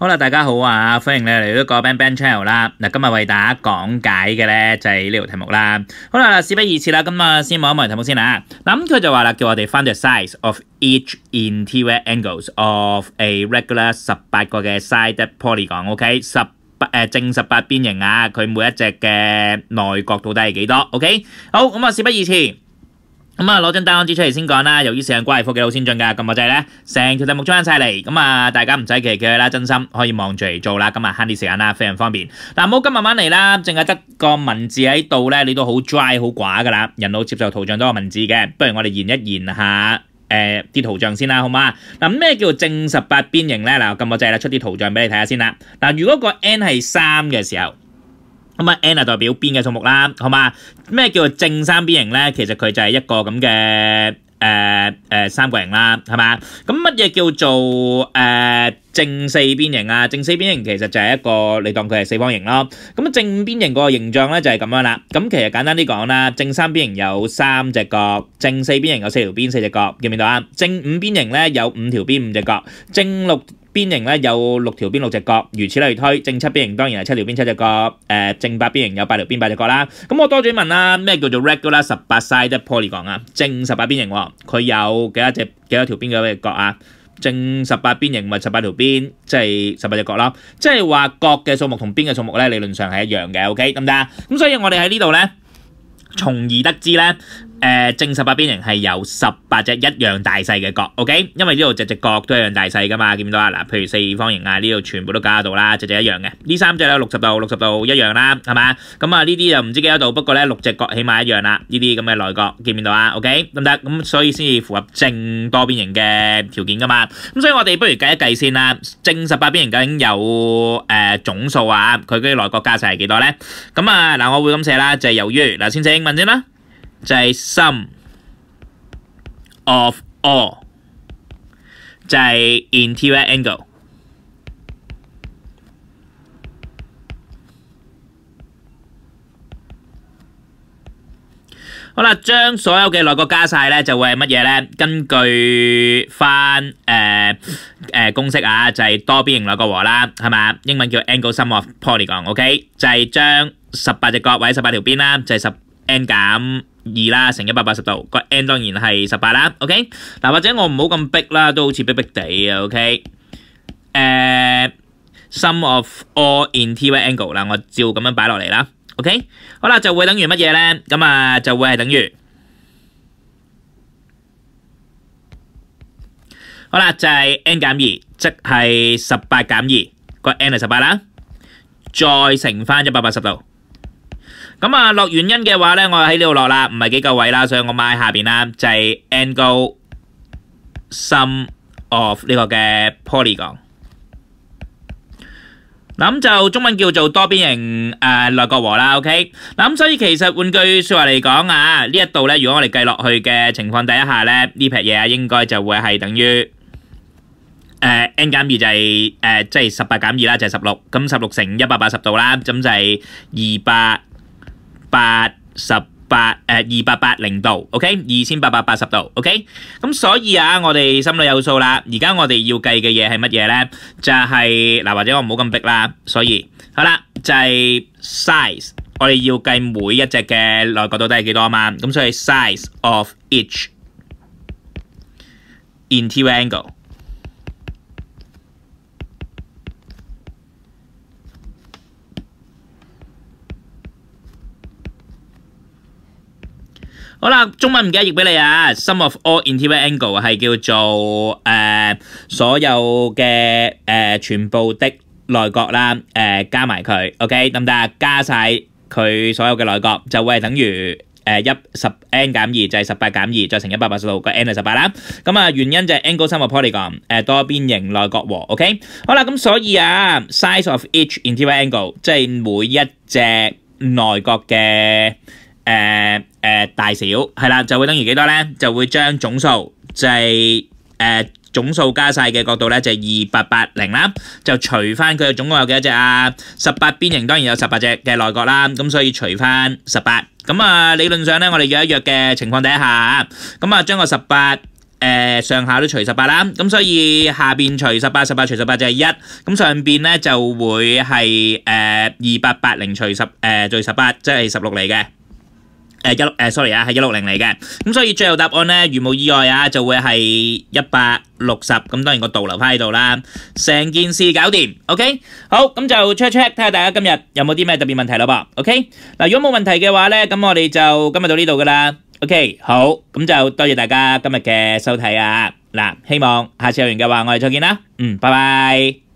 好啦，大家好啊，歡迎你嚟到個 Bang Bang Channel 啦。嗱，今日為大家講解嘅咧就係呢條題目啦。好啦，事不宜遲啦，咁啊先望一望題目先啦。嗱，咁佢就話啦，叫我哋 find the size of each interior angles of a regular 十八個嘅 side polygon，OK，十八正十八邊形啊，佢每一隻嘅內角到底係幾多？OK，好，咁啊事不宜遲。咁啊，攞張答案紙出嚟先講啦。由於時間關係，科技好先進㗎，咁我就係咧成條題目裝晒嚟。咁啊，大家唔使企嚟企去啦，真心可以望住嚟做啦。咁啊，慳啲時間啦，非常方便。嗱，唔好咁慢慢嚟啦，淨係得個文字喺度咧，你都好 dry 好寡㗎啦。人腦接受圖像多過文字嘅，不如我哋研一研下誒啲圖像先啦，好嘛？嗱，咩叫正十八邊形咧？嗱，咁我就係啦，出啲圖像俾你睇下先啦。嗱，如果個 n 係三嘅時候。咁啊，n 代表邊嘅數目啦，好嘛？咩叫做正三邊形咧？其實佢就係一個咁嘅誒誒三角形啦，係嘛？咁乜嘢叫做誒、正四邊形啊？正四邊形其實就係一個你當佢係四方形咯。咁正五邊形個形狀咧就係咁樣啦。咁其實簡單啲講啦，正三邊形有三隻角，正四邊形有四條邊四隻角，見唔見到啊？正五邊形咧有五條邊五隻角，正六邊形咧有六條邊六隻角，如此類推。正七邊形當然係七條邊七隻角。誒、呃，正八邊形有八條邊八隻角啦。咁我多嘴問啦，咩叫做 regular 十八 sided polygon 啊？正十八邊形喎，佢有幾多隻幾多條邊幾多隻角啊？正十八邊形咪十八條邊，即係十八隻角咯。即係話角嘅數目同邊嘅數目咧，理論上係一樣嘅。OK，得唔得？咁所以我哋喺呢度咧，從而得知咧。誒、正十八邊形係有十八隻一樣大細嘅角，OK？因為呢度隻隻角都一樣大細噶嘛，見唔到啊？嗱，譬如四方形啊，呢度全部都加到啦，隻隻一樣嘅。呢三隻咧六十度、六十度一樣啦，係嘛？咁啊呢啲就唔知幾多度，不過咧六隻角起碼一樣啦。呢啲咁嘅內角見唔見到啊？OK？得唔得？咁所以先至符合正多邊形嘅條件噶嘛。咁所以我哋不如計一計先啦。正十八邊形究竟有誒、呃、總數啊？佢嗰啲內角加晒係幾多咧？咁啊嗱，我會咁寫啦，就係、由於嗱先寫英文先啦。就係 sum of all，就係 interior angle。好啦，將所有嘅內角加晒咧，就會係乜嘢咧？根據翻誒誒公式啊，就係多邊形內角和啦，係嘛？英文叫 angle sum of polygon，OK？就係將十八隻角或者十八條邊啦，就係十 n 減二啦，乘一百八十度，個 n 當然係十八啦，OK？嗱，或者我唔好咁逼啦，都好似逼逼地啊，OK？誒，sum of all in t y angle 啦，我照咁樣擺落嚟啦，OK？好啦，就會等於乜嘢咧？咁啊，就會係等於，好啦，就係 n 減二，即係十八減二，個 n 係十八啦，再乘翻一百八十度。咁啊，落原因嘅話咧，我喺呢度落啦，唔係幾夠位啦，所以我買下边啦，就係 angle sum of 呢個嘅 polygon。嗱咁就中文叫做多邊形誒內角和啦，OK。嗱咁所以其實換句説話嚟講啊，呢一度咧，如果我哋計落去嘅情況底下咧，呢撇嘢啊應該就會係等於 n 减二就係即係十八減二啦，就係十六。咁十六乘一百八十度啦，咁就係二百。八十八誒二八八零度，OK，二千八百八十度，OK，咁所以啊，我哋心裏有數啦。而家我哋要計嘅嘢係乜嘢咧？就係嗱，或者我唔好咁逼啦。所以好啦，就係 size，我哋要計每一隻嘅內角到底係幾多啊嘛。咁所以 size of each interior angle。好啦，中文唔記得譯俾你啊。Sum of all interior angle 係叫做誒所有嘅誒全部的內角啦，誒加埋佢，OK 得唔得？加曬佢所有嘅內角就會係等於誒一十 n 減二就係十八減二再乘一百八十度個 n 係十八啦。咁啊原因就係 angle sum of polygon 誒多邊形內角和，OK 好啦，咁所以啊 size of each interior angle 即係每一隻內角嘅。誒誒大小係啦，就會等於幾多咧？就會將總數就係誒總數加曬嘅角度咧，就係二八八零啦。就除翻佢總共有幾多隻啊？十八邊形當然有十八隻嘅內角啦。咁所以除翻十八。咁啊理論上咧，我哋約一約嘅情況底下，咁啊將個十八誒上下都除十八啦，咁所以下邊除十八，十八除十八就係一，咁上邊咧就會係誒二八八零除十誒除十八，即係十六嚟嘅。誒一六誒，sorry 啊，係一六零嚟嘅，咁所以最後答案咧，如無意外啊，就會係一百六十，咁當然個度留翻喺度啦，成件事搞掂，OK，好，咁就 check check 睇下大家今日有冇啲咩特別問題咯噃，OK，嗱如果冇問題嘅話咧，咁我哋就今日到呢度噶啦，OK，好，咁就多謝大家今日嘅收睇啊，嗱，希望下次有緣嘅話，我哋再見啦，嗯，拜拜。